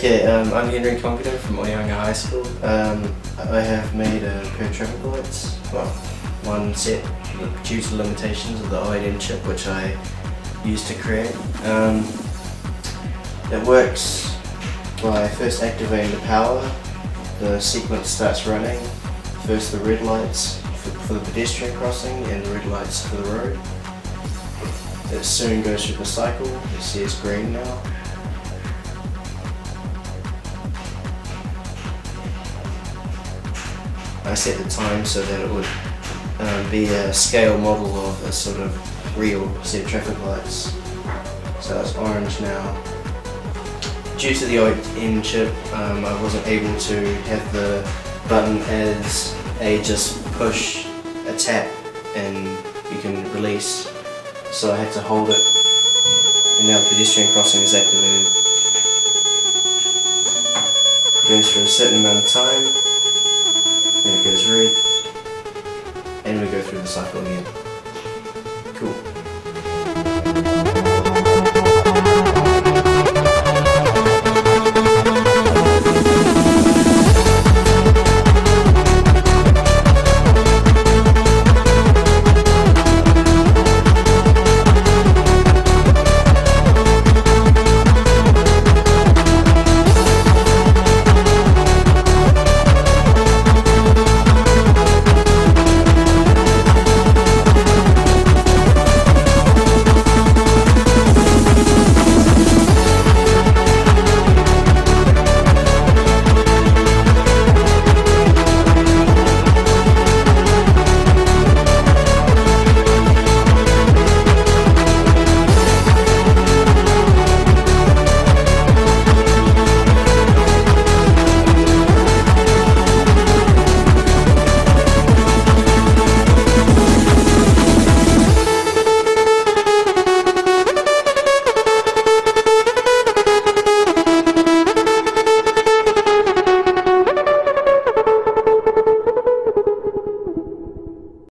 Okay, um, I'm Henry Conkido from Oyanga High School. Um, I have made a pair of traffic lights, well, one set due to limitations of the 08M chip which I used to create. Um, it works by first activating the power, the sequence starts running, first the red lights for, for the pedestrian crossing and the red lights for the road. It soon goes through the cycle, see it's green now. I set the time so that it would um, be a scale model of a sort of real set of traffic lights. So it's orange now. Due to the 08M chip, um, I wasn't able to have the button as a just push, a tap, and you can release. So I had to hold it, and now the pedestrian crossing is activated. Goes for a certain amount of time,